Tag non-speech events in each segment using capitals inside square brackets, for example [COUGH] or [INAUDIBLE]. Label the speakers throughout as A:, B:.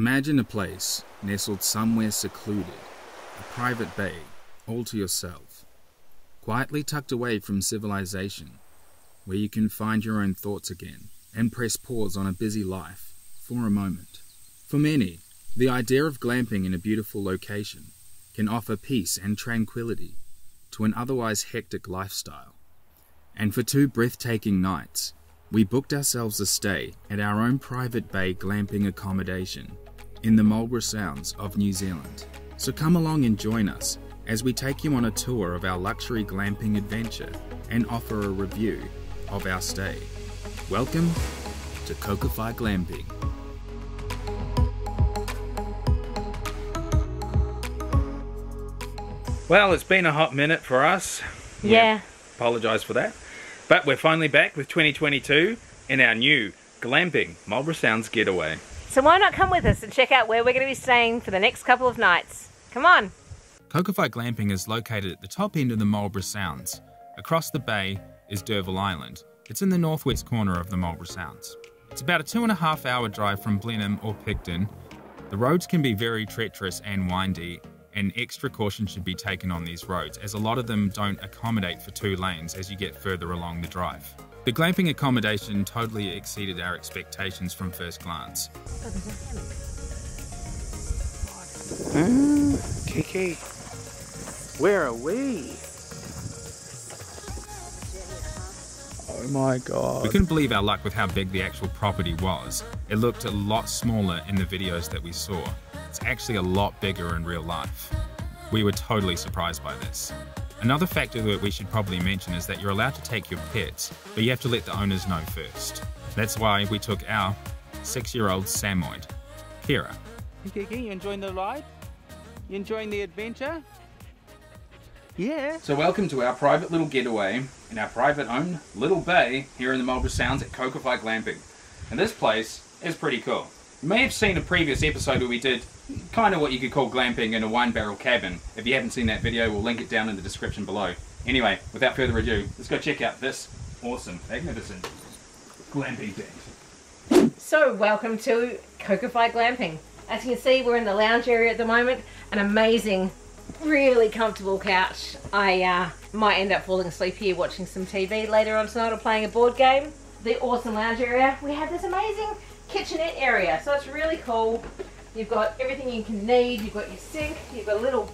A: Imagine a place nestled somewhere secluded, a private bay, all to yourself, quietly tucked away from civilization, where you can find your own thoughts again and press pause on a busy life for a moment. For many, the idea of glamping in a beautiful location can offer peace and tranquility to an otherwise hectic lifestyle. And for two breathtaking nights, we booked ourselves a stay at our own private bay glamping accommodation in the Marlborough Sounds of New Zealand. So come along and join us as we take you on a tour of our luxury glamping adventure and offer a review of our stay. Welcome to Kokowhai Glamping. Well, it's been a hot minute for us.
B: Yeah.
A: Apologise for that. But we're finally back with 2022 in our new glamping Marlborough Sounds getaway.
B: So why not come with us and check out where we're going to be staying for the next couple of nights? Come on.
A: Kokowhai Glamping is located at the top end of the Marlborough Sounds. Across the bay is D'Urville Island. It's in the northwest corner of the Marlborough Sounds. It's about a two and a half hour drive from Blenheim or Picton. The roads can be very treacherous and windy, and extra caution should be taken on these roads, as a lot of them don't accommodate for two lanes as you get further along the drive. The glamping accommodation totally exceeded our expectations from first glance.
C: Uh, Kiki, where are we? Oh my god.
A: We couldn't believe our luck with how big the actual property was. It looked a lot smaller in the videos that we saw. It's actually a lot bigger in real life. We were totally surprised by this. Another factor that we should probably mention is that you're allowed to take your pets, but you have to let the owners know first. That's why we took our six year old Samoyed, Kira.
C: Kiki, you enjoying the ride? You enjoying the adventure? Yeah.
A: So, welcome to our private little getaway in our private owned little bay here in the Marlborough Sounds at Kokowhai Glamping. And this place is pretty cool. You may have seen a previous episode where we did kind of what you could call glamping in a wine barrel cabin. If you haven't seen that video, we'll link it down in the description below. Anyway, without further ado, let's go check out this awesome, magnificent glamping tent.
B: So welcome to Kokowhai Glamping. As you can see, we're in the lounge area at the moment. An amazing, really comfortable couch. I uh, might end up falling asleep here watching some TV later on tonight or playing a board game. The awesome lounge area. We have this amazing kitchenette area, so it's really cool. You've got everything you can need. You've got your sink, you've got a little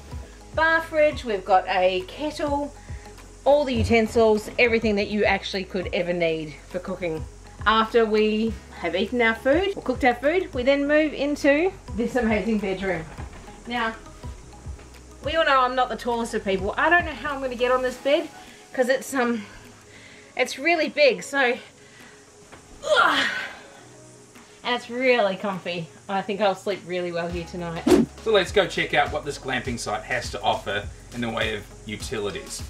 B: bar fridge, we've got a kettle, all the utensils, everything that you actually could ever need for cooking. After we have eaten our food, or cooked our food, we then move into this amazing bedroom. Now, we all know I'm not the tallest of people. I don't know how I'm going to get on this bed because it's um, it's really big. So, ugh, and it's really comfy. I think I'll sleep really well here tonight.
A: So, let's go check out what this glamping site has to offer in the way of utilities.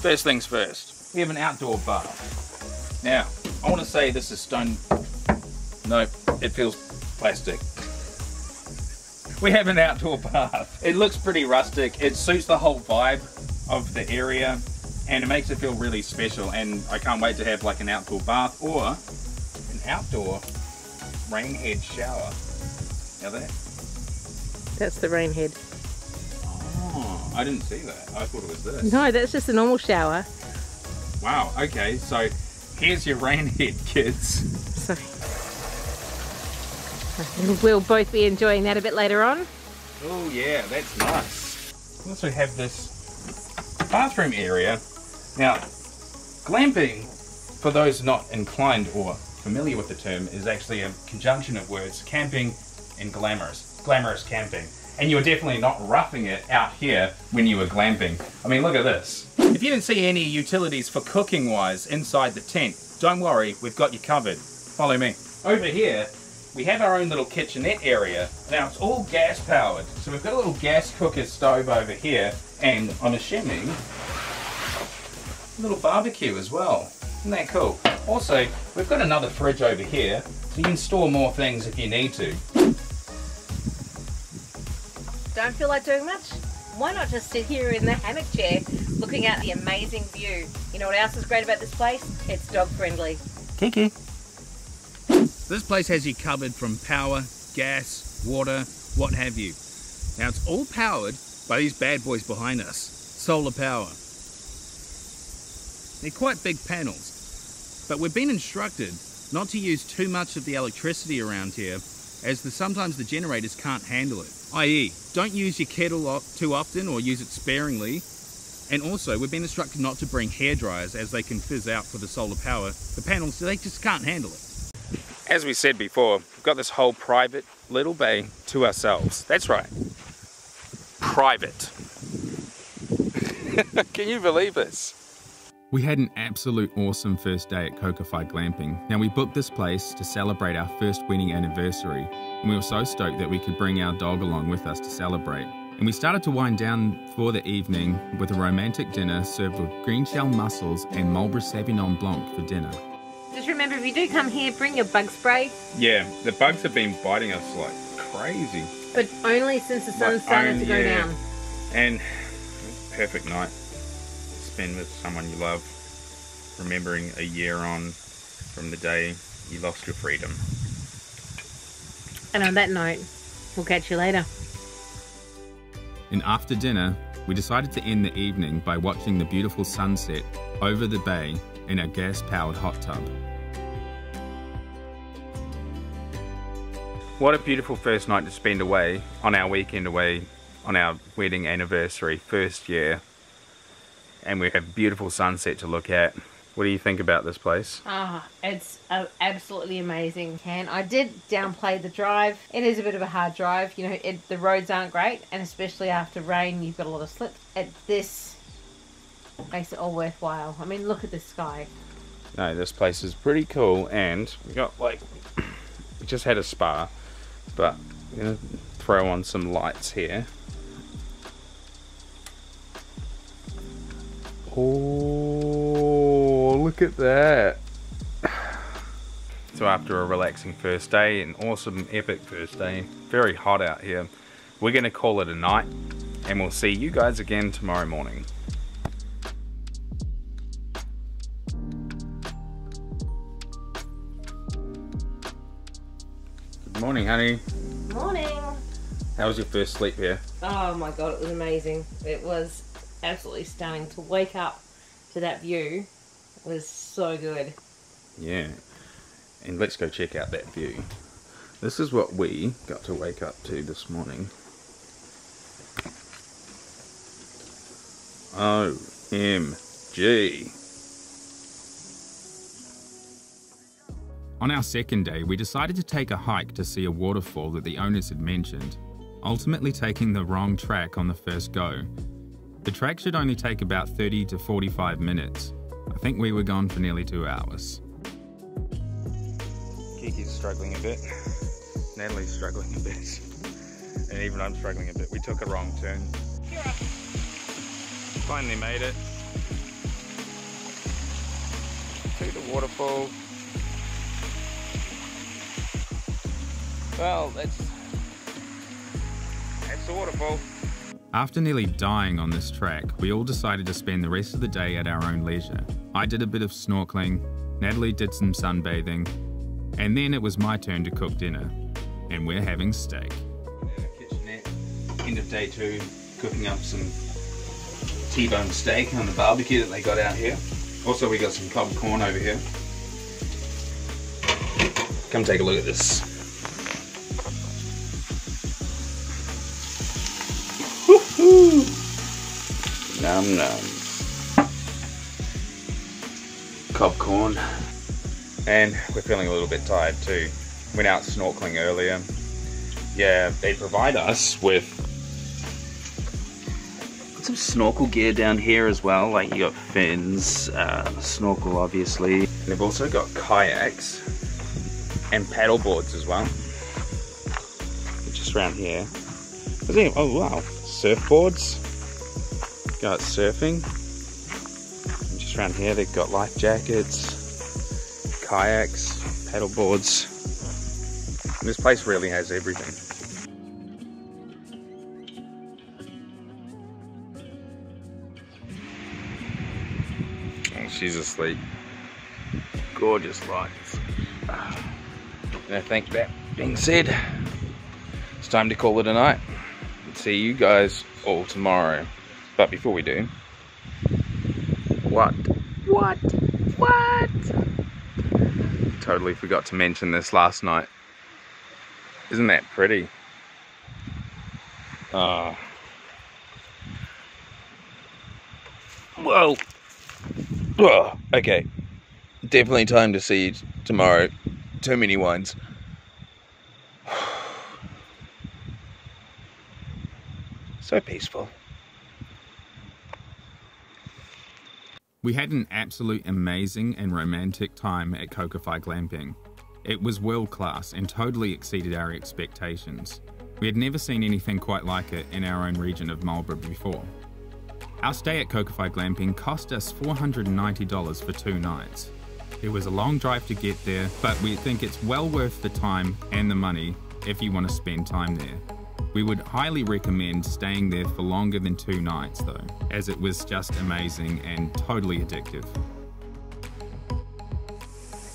A: First things first, we have an outdoor bath. Now, I want to say this is stone. No, it feels plastic. We have an outdoor bath. It looks pretty rustic. It suits the whole vibe of the area and it makes it feel really special. And I can't wait to have like an outdoor bath or outdoor rain head shower. Now that.
B: That's the rain head.
A: Oh, I didn't see that. I thought it was this.
B: No, that's just a normal shower.
A: Wow. Okay, so here's your rain [LAUGHS] head, kids.
B: So we'll both be enjoying that a bit later on.
A: Oh yeah, that's nice. We also have this bathroom area. Now, glamping, for those not inclined or familiar with the term, is actually a conjunction of words, camping and glamorous. Glamorous camping. And you're definitely not roughing it out here when you were glamping. I mean, look at this. If you didn't see any utilities for cooking wise inside the tent, don't worry, we've got you covered. Follow me. Over here, we have our own little kitchenette area. Now it's all gas powered. So we've got a little gas cooker stove over here and I'm assuming a little barbecue as well. Isn't that cool? Also, we've got another fridge over here so you can store more things if you need to.
B: Don't feel like doing much? Why not just sit here in the hammock chair looking at the amazing view? You know what else is great about this place? It's dog friendly.
A: Kiki. This place has you covered from power, gas, water, what have you. Now it's all powered by these bad boys behind us, solar power. They're quite big panels, but we've been instructed not to use too much of the electricity around here as the, sometimes the generators can't handle it. I.e., don't use your kettle too often or use it sparingly. And also, we've been instructed not to bring hair dryers as they can fizz out for the solar power. The panels, they just can't handle it. As we said before, we've got this whole private little bay to ourselves. That's right. Private. [LAUGHS] Can you believe this?
D: We had an absolute awesome first day at Kokowhai Glamping. Now, we booked this place to celebrate our first wedding anniversary, and we were so stoked that we could bring our dog along with us to celebrate. And we started to wind down for the evening with a romantic dinner served with green shell mussels and Marlborough Sauvignon Blanc for dinner.
B: Just remember, if you do come here, bring your bug spray.
A: Yeah, the bugs have been biting us like crazy.
B: But only since the sun
A: Like,
B: started
A: only-
B: to go
A: yeah.
B: down.
A: And perfect night. Spend with someone you love, remembering a year on from the day you lost your freedom.
B: And on that note, we'll catch you later.
D: And after dinner, we decided to end the evening by watching the beautiful sunset over the bay in our gas powered hot tub.
A: What a beautiful first night to spend away on our weekend away on our wedding anniversary, first year. And we have beautiful sunset to look at. What do you think about this place?
B: Ah, it's uh, absolutely amazing. And I did downplay the drive. It is a bit of a hard drive. You know, it, the roads aren't great, and especially after rain, you've got a lot of slip. It, this makes it all worthwhile. I mean, look at the sky.
A: No, this place is pretty cool, and we got like [CLEARS THROAT] we just had a spa, but I'm gonna throw on some lights here. Oh, look at that! So after a relaxing first day, an awesome, epic first day, very hot out here, we're gonna call it a night, and we'll see you guys again tomorrow morning. Good morning, honey.
B: Morning.
A: How was your first sleep here?
B: Oh my god, it was amazing. It was absolutely stunning to wake up to that view. Was so good.
A: Yeah. And let's go check out that view. This is what we got to wake up to this morning. OMG.
D: On our second day, we decided to take a hike to see a waterfall that the owners had mentioned, ultimately taking the wrong track on the first go. The track should only take about 30 to 45 minutes. I think we were gone for nearly two hours.
A: Kiki's struggling a bit. Natalie's struggling a bit. And even I'm struggling a bit. We took a wrong turn. Finally made it. To the waterfall. Well, that's that's the waterfall.
D: After nearly dying on this track, we all decided to spend the rest of the day at our own leisure. I did a bit of snorkeling, Natalie did some sunbathing, and then it was my turn to cook dinner. And we're having steak.
A: kitchenette. End of day two, cooking up some T-bone steak on the barbecue that they got out here. Also, we got some cob corn over here. Come take a look at this. Num num. Cob corn. And we're feeling a little bit tired too. Went out snorkeling earlier. Yeah, they provide us with some snorkel gear down here as well. Like you got fins, uh, snorkel obviously. And they've also got kayaks and paddle boards as well. Just around here. Oh wow, surfboards. Got surfing. And just around here they've got life jackets, kayaks, paddle boards. This place really has everything. She's asleep. Gorgeous lights. Ah. I think that being said, it's time to call it a night. See you guys all tomorrow. But before we do, what? What? What? Totally forgot to mention this last night. Isn't that pretty? Oh. Well, oh, okay. Definitely time to see you tomorrow. Too many wines. So peaceful.
E: We had an absolute amazing and romantic time at Kokowhai Glamping. It was world class and totally exceeded our expectations. We had never seen anything quite like it in our own region of Marlborough before. Our stay at Kokowhai Glamping cost us $490 for two nights. It was a long drive to get there, but we think it's well worth the time and the money if you want to spend time there. We would highly recommend staying there for longer than two nights though, as it was just amazing and totally addictive.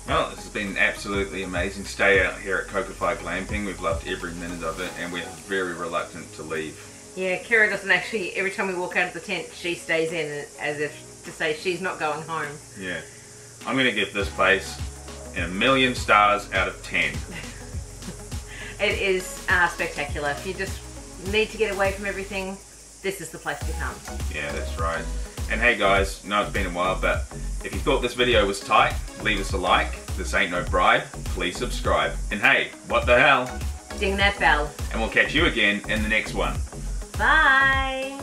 A: Well, this has been an absolutely amazing stay out here at Kokowhai Glamping. We've loved every minute of it and we're very reluctant to leave.
B: Yeah, Kira doesn't actually, every time we walk out of the tent, she stays in as if to say she's not going home.
A: Yeah. I'm going to give this place a million stars out of 10. [LAUGHS]
B: It is uh, spectacular. If you just need to get away from everything, this is the place to come.
A: Yeah, that's right. And hey guys, know it's been a while, but if you thought this video was tight, leave us a like. This ain't no bribe. Please subscribe. And hey, what the hell?
B: Ding that bell.
A: And we'll catch you again in the next one.
B: Bye.